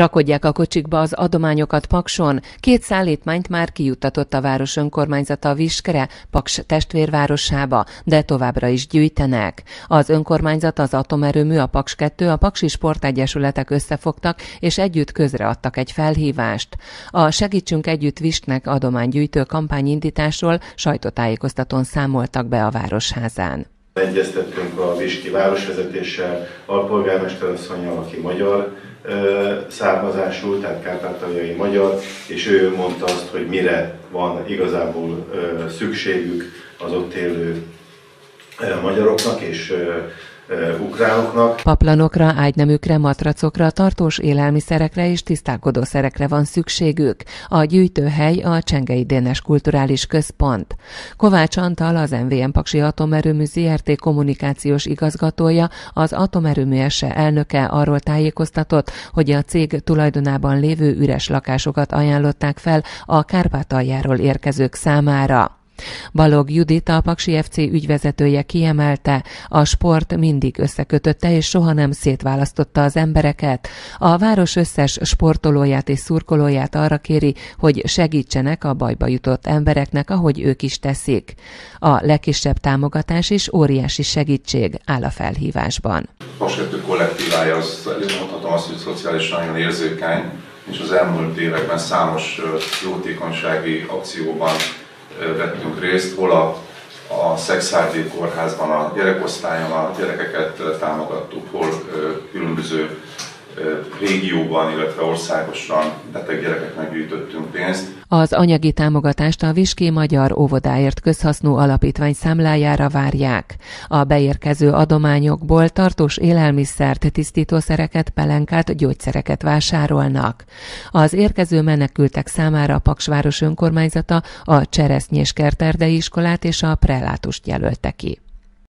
Rakodják a kocsikba az adományokat Pakson. Két szállítmányt már kijuttatott a város önkormányzata Viskere, Paks testvérvárosába, de továbbra is gyűjtenek. Az önkormányzat, az atomerőmű, a Paks 2, a Paksi Sportegyesületek összefogtak, és együtt közreadtak egy felhívást. A Segítsünk Együtt Visknek adománygyűjtő kampányindításról sajtótájékoztatón számoltak be a Városházán. Egyeztettünk a Viski városvezetéssel, alpolgármester asszonyjal, aki magyar származású, tehát kárpátaljai magyar, és ő mondta azt, hogy mire van igazából szükségük az ott élő magyaroknak, és ukránoknak. Paplanokra, ágynemükre, matracokra, tartós élelmiszerekre és tisztálkodószerekre van szükségük. A gyűjtőhely a Csengei Dénes Kulturális Központ. Kovács Antal, az MVM Paksi Atomerőmű ZRT kommunikációs igazgatója, az atomerőmű ese elnöke arról tájékoztatott, hogy a cég tulajdonában lévő üres lakásokat ajánlották fel a Kárpátaljáról érkezők számára. Balog Judit, a Paksi FC ügyvezetője kiemelte, a sport mindig összekötötte és soha nem szétválasztotta az embereket. A város összes sportolóját és szurkolóját arra kéri, hogy segítsenek a bajba jutott embereknek, ahogy ők is teszik. A legkisebb támogatás és óriási segítség áll a felhívásban. Paskettő kollektívája az, mondhatom azt, hogy szociálisan nagyon érzékeny, és az elmúlt években számos jótékonysági akcióban vettünk részt, hol a, a Szexárdi kórházban a gyerekosztályon a gyerekeket támogattuk, hol különböző régióban, illetve országosan beteg gyerekeknek gyűjtöttünk pénzt. Az anyagi támogatást a Viské Magyar Óvodáért Közhasznú Alapítvány számlájára várják. A beérkező adományokból tartós élelmiszert, tisztítószereket, pelenkát, gyógyszereket vásárolnak. Az érkező menekültek számára a Paksváros önkormányzata a Cseresznyés Kerterdei iskolát és a prelátust jelölte ki.